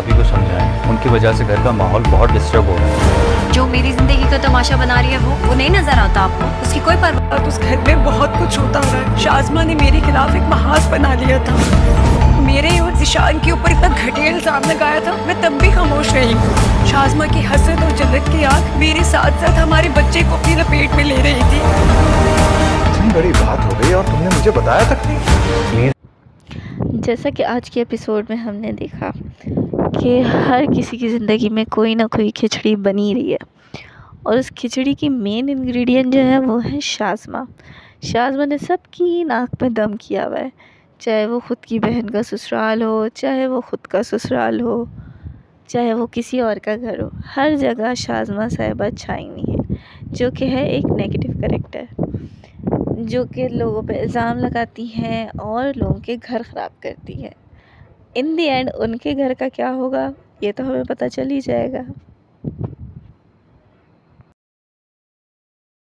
भाभी को समझाएँ। उनकी वजह से घर का माहौल बहुत डिस्टर्ब हो रहा है। जो मेरी ज़िंदगी का तमाशा बना रही है वो वो नहीं नज़र आता आपको? उसकी कोई परवाह उस घर में बहुत कुछ होता हो रहा है। शाजमा ने मेरे खिलाफ एक महाज बना लिया था। मेरे और जिशान के ऊपर इतना घटिया इल्ज़ाम लगाया था मैं तब भी खामोश रही शाजमा की हसरत और जन्नत की आग मेरे साथ साथ हमारे बच्चे को अपनी लपेट में ले रही थी। इतनी बड़ी बात हो गई और तुमने मुझे बताया तक नहीं। जैसा कि आज के एपिसोड में हमने देखा कि हर किसी की ज़िंदगी में कोई ना कोई खिचड़ी बनी रही है। और उस खिचड़ी की मेन इंग्रेडिएंट जो है वो है शाज़मा। शाज़मा ने सबकी नाक में दम किया हुआ है। चाहे वो ख़ुद की बहन का ससुराल हो, चाहे वो ख़ुद का ससुराल हो, चाहे वो किसी और का घर हो, हर जगह शाज़मा साहिबा छाई हुई है, जो कि है एक नेगेटिव करेक्टर जो कि लोगों पे इल्ज़ाम लगाती हैं और लोगों के घर ख़राब करती है। इन दी एंड उनके घर का क्या होगा? ये तो हमें पता चल ही जाएगा।